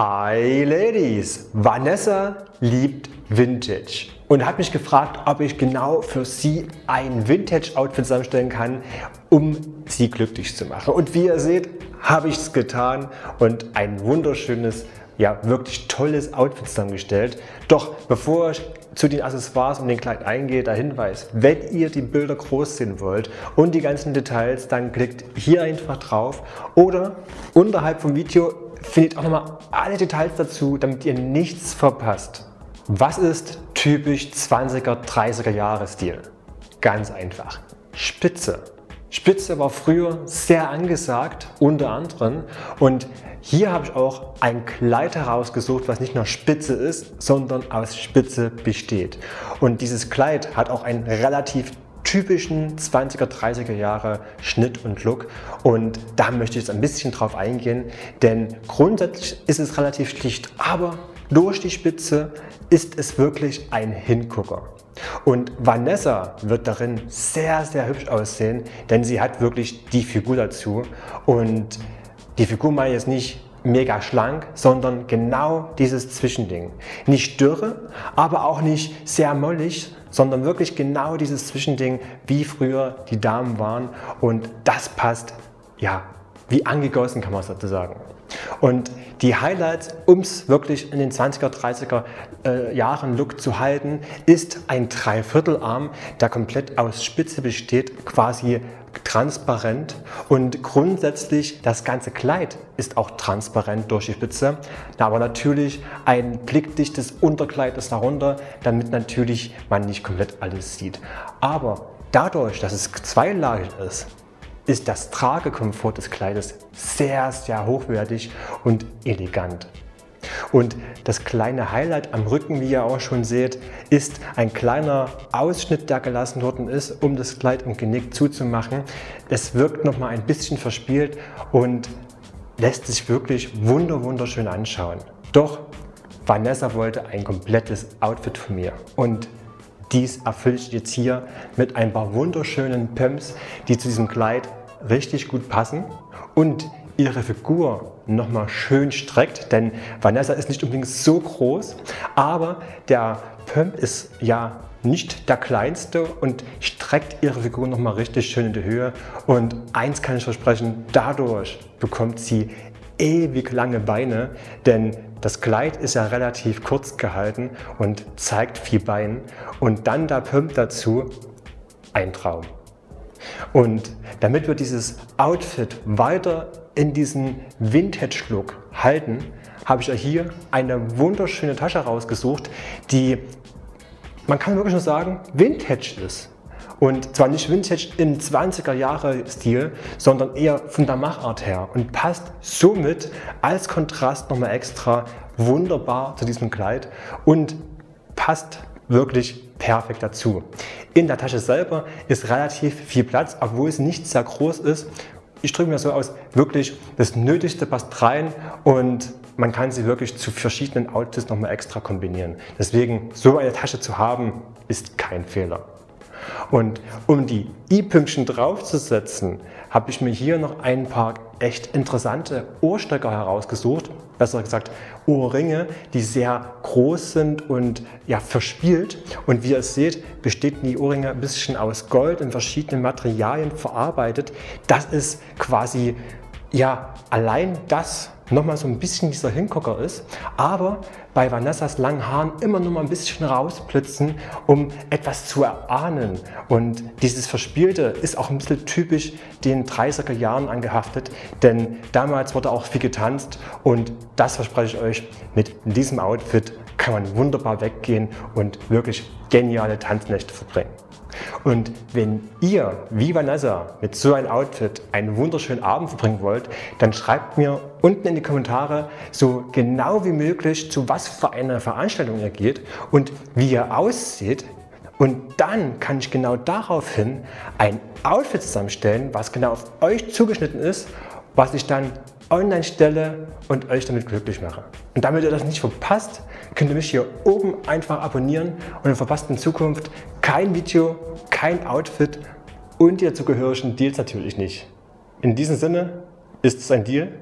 Hi Ladies! Vanessa liebt Vintage und hat mich gefragt, ob ich genau für sie ein Vintage-Outfit zusammenstellen kann, um sie glücklich zu machen. Und wie ihr seht, habe ich es getan und ein wunderschönes, ja wirklich tolles Outfit zusammengestellt. Doch bevor ich zu den Accessoires und den Kleid eingehe, der Hinweis, wenn ihr die Bilder groß sehen wollt und die ganzen Details, dann klickt hier einfach drauf oder unterhalb vom Video findet auch nochmal alle Details dazu, damit ihr nichts verpasst. Was ist typisch 20er, 30er Jahre Stil? Ganz einfach. Spitze. Spitze war früher sehr angesagt, unter anderem. Und hier habe ich auch ein Kleid herausgesucht, was nicht nur Spitze ist, sondern aus Spitze besteht. Und dieses Kleid hat auch einen relativ typischen 20er, 30er Jahre Schnitt und Look. Und da möchte ich jetzt ein bisschen drauf eingehen, denn grundsätzlich ist es relativ schlicht, aber durch die Spitze ist es wirklich ein Hingucker. Und Vanessa wird darin sehr, sehr hübsch aussehen, denn sie hat wirklich die Figur dazu. Und die Figur meine ich jetzt nicht mega schlank, sondern genau dieses Zwischending. Nicht dürre, aber auch nicht sehr mollig, sondern wirklich genau dieses Zwischending, wie früher die Damen waren. Und das passt, ja, wie angegossen kann man sozusagen. Und die Highlights, um es wirklich in den 20er, 30er äh, Jahren Look zu halten, ist ein Dreiviertelarm, der komplett aus Spitze besteht, quasi transparent und grundsätzlich das ganze Kleid ist auch transparent durch die Spitze, aber natürlich ein blickdichtes Unterkleid ist darunter, damit natürlich man nicht komplett alles sieht. Aber dadurch, dass es zweilagig ist, ist das Tragekomfort des Kleides sehr, sehr hochwertig und elegant. Und das kleine Highlight am Rücken, wie ihr auch schon seht, ist ein kleiner Ausschnitt, der gelassen worden ist, um das Kleid im Genick zuzumachen. Es wirkt noch mal ein bisschen verspielt und lässt sich wirklich wunder wunderschön anschauen. Doch Vanessa wollte ein komplettes Outfit von mir und dies erfülle ich jetzt hier mit ein paar wunderschönen Pumps, die zu diesem Kleid richtig gut passen und ihre Figur nochmal schön streckt, denn Vanessa ist nicht unbedingt so groß, aber der Pump ist ja nicht der kleinste und streckt ihre Figur nochmal richtig schön in die Höhe und eins kann ich versprechen, dadurch bekommt sie ewig lange Beine, denn das Kleid ist ja relativ kurz gehalten und zeigt viel Bein und dann der Pump dazu, ein Traum. Und damit wir dieses Outfit weiter in diesen Vintage-Look halten, habe ich euch hier eine wunderschöne Tasche rausgesucht, die, man kann wirklich nur sagen, Vintage ist. Und zwar nicht Vintage im 20er Jahre Stil, sondern eher von der Machart her und passt somit als Kontrast nochmal extra wunderbar zu diesem Kleid und passt wirklich perfekt dazu. In der Tasche selber ist relativ viel Platz, obwohl es nicht sehr groß ist. Ich drücke mir so aus, wirklich das Nötigste passt rein und man kann sie wirklich zu verschiedenen Outfits nochmal extra kombinieren. Deswegen so eine Tasche zu haben, ist kein Fehler. Und um die i-Pünktchen draufzusetzen, habe ich mir hier noch ein paar echt interessante Ohrstöcker herausgesucht. Besser gesagt Ohrringe, die sehr groß sind und ja, verspielt. Und wie ihr seht, bestehen die Ohrringe ein bisschen aus Gold in verschiedenen Materialien verarbeitet. Das ist quasi ja, allein das nochmal so ein bisschen dieser Hingucker ist, aber bei Vanessas langen Haaren immer noch mal ein bisschen rausblitzen, um etwas zu erahnen. Und dieses Verspielte ist auch ein bisschen typisch den 30er Jahren angehaftet, denn damals wurde auch viel getanzt und das verspreche ich euch, mit diesem Outfit kann man wunderbar weggehen und wirklich geniale Tanznächte verbringen. Und wenn ihr, wie Vanessa, mit so einem Outfit einen wunderschönen Abend verbringen wollt, dann schreibt mir unten in die Kommentare so genau wie möglich, zu was für einer Veranstaltung ihr geht und wie ihr aussieht. Und dann kann ich genau daraufhin ein Outfit zusammenstellen, was genau auf euch zugeschnitten ist, was ich dann online stelle und euch damit glücklich mache. Und damit ihr das nicht verpasst, könnt ihr mich hier oben einfach abonnieren und ihr verpasst in Zukunft kein Video, kein Outfit und die dazugehörigen Deals natürlich nicht. In diesem Sinne, ist es ein Deal?